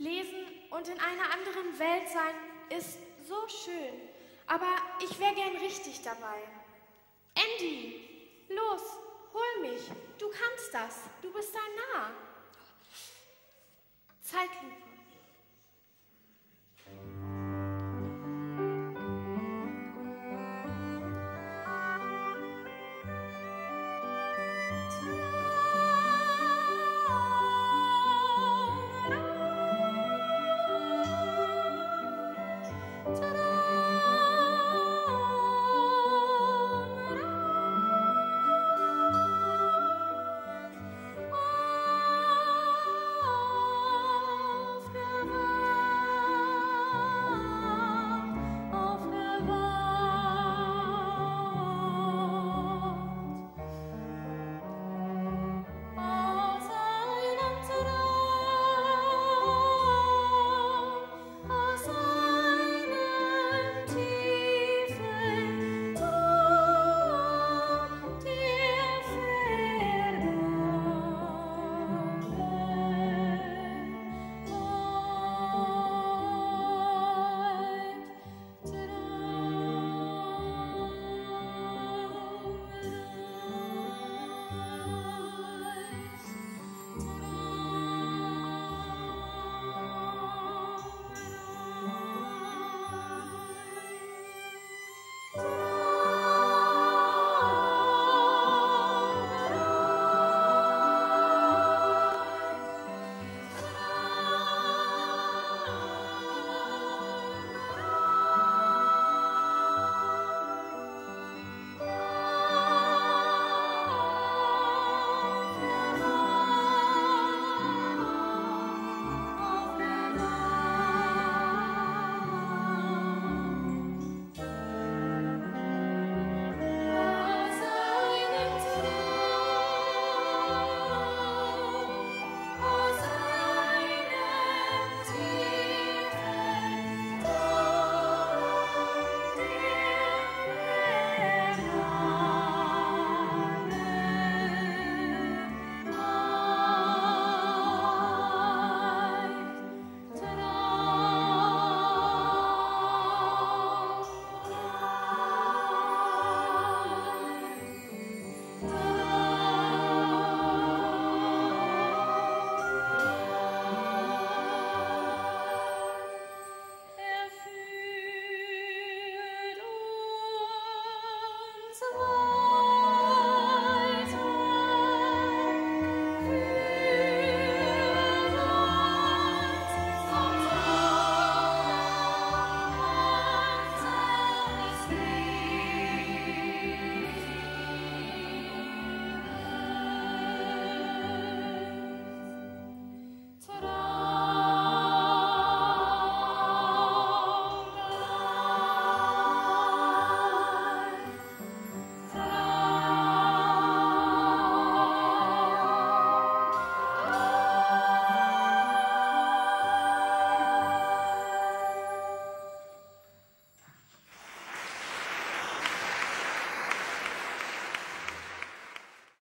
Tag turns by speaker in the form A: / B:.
A: Lesen und in einer anderen Welt sein ist so schön, aber ich wäre gern richtig dabei. Andy, los, hol mich. Du kannst das. Du bist da nah. Zeitlupe. Ta-da!